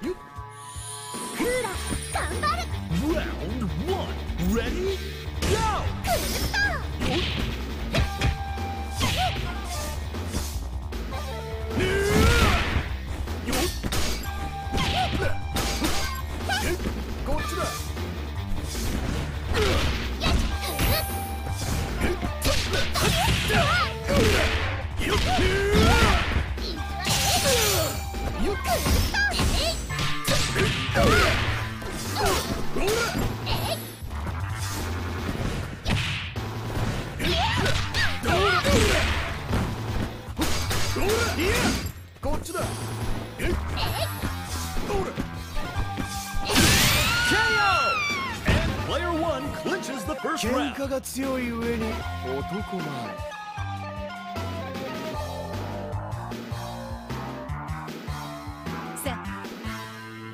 クーラ頑張る Round one, ready, go! クルスターよっこっちだちだえいどれ KO! And player one clinches the first round 喧嘩が強い上に男前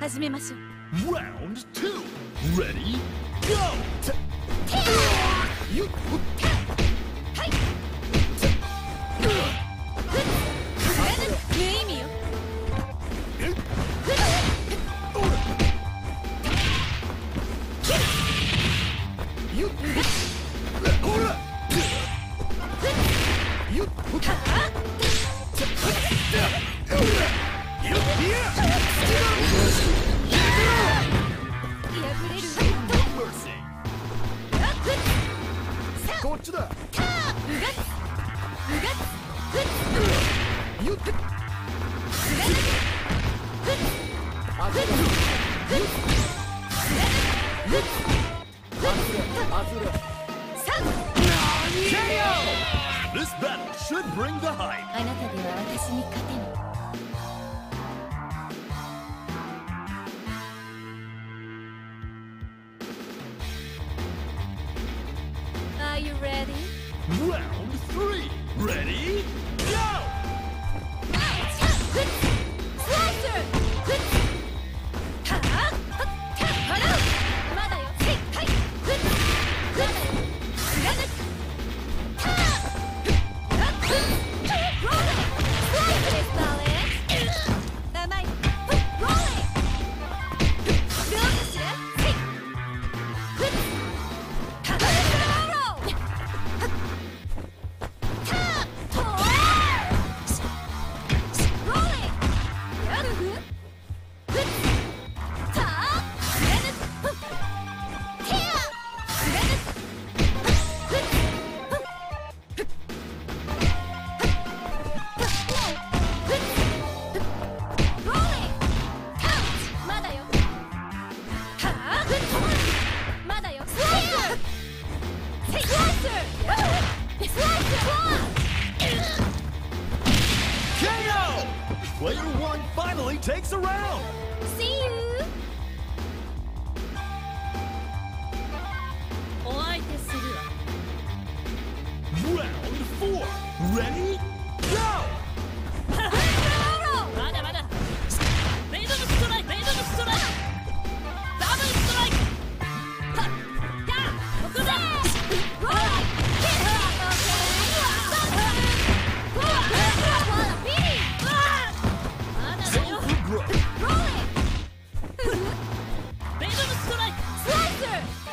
始めましょう Round 2 Ready Go! よっ This battle should bring the hype. Are you ready? Round three. Ready? Player one finally takes a round. See you.